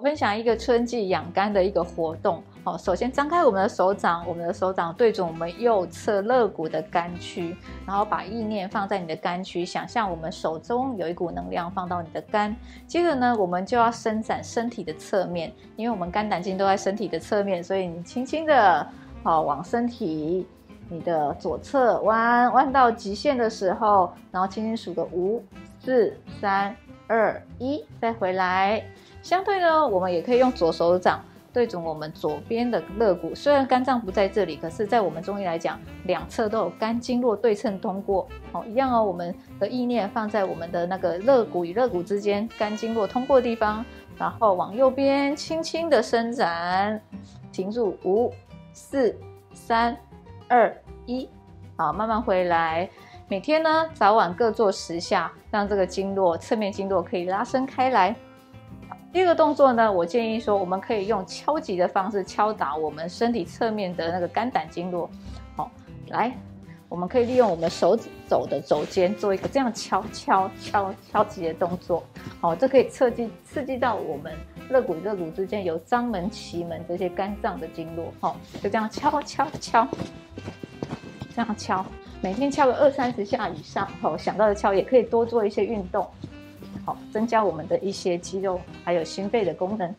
分享一个春季养肝的一个活动。好，首先张开我们的手掌，我们的手掌对准我们右侧肋骨的肝区，然后把意念放在你的肝区，想象我们手中有一股能量放到你的肝。接着呢，我们就要伸展身体的侧面，因为我们肝胆经都在身体的侧面，所以你轻轻的，好往身体你的左侧弯，弯到极限的时候，然后轻轻数个五、四、三、二、一，再回来。相对呢，我们也可以用左手掌对准我们左边的肋骨。虽然肝脏不在这里，可是，在我们中医来讲，两侧都有肝经络对称通过。好，一样哦。我们的意念放在我们的那个肋骨与肋骨之间，肝经络通过地方，然后往右边轻轻的伸展，停住，五、四、三、二、一，好，慢慢回来。每天呢，早晚各做十下，让这个经络侧面经络可以拉伸开来。第二个动作呢，我建议说，我们可以用敲击的方式敲打我们身体侧面的那个肝胆经络。好，来，我们可以利用我们手指走的肘尖做一个这样敲敲敲敲击的动作。好，这可以刺激刺激到我们肋骨肋骨之间有脏门、奇门这些肝脏的经络。好，就这样敲敲敲，这样敲，每天敲个二三十下以上。哦，想到的敲，也可以多做一些运动。好，增加我们的一些肌肉，还有心肺的功能。